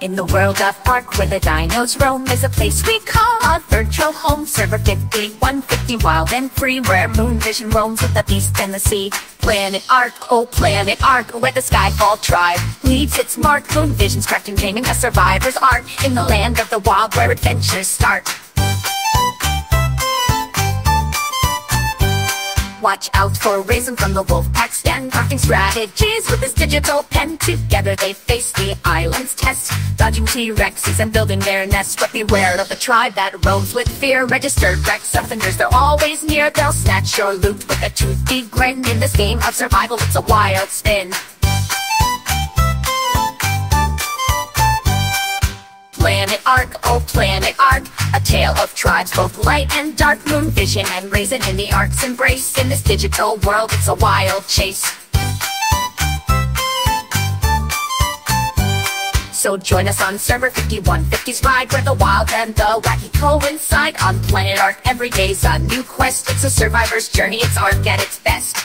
In the world of Ark, where the dinos roam, is a place we call a virtual home. Server 5150, wild and free, where Moon Vision roams with the beast and the sea. Planet Ark, oh Planet Ark, where the Skyfall tribe leaves its mark. Moon Vision's crafting, gaming, a survivor's art in the land of the wild, where adventures start. Watch out for a Raisin from the wolf pack stand Crafting strategies with his digital pen. Together they face the island's test. Dodging T-Rexes and building their nests But beware of the tribe that roams with fear. Registered Rex offenders, they're always near. They'll snatch your loot with a toothy grin. In this game of survival, it's a wild spin. Planet Ark, oh Planet Ark. A tale of tribes, both light and dark. Moon vision and raisin in the Ark's embrace. In this digital world, it's a wild chase So join us on server 5150's ride Where the wild and the wacky coincide On Planet Ark, every day's a new quest. It's a survivor's journey, it's Ark at its best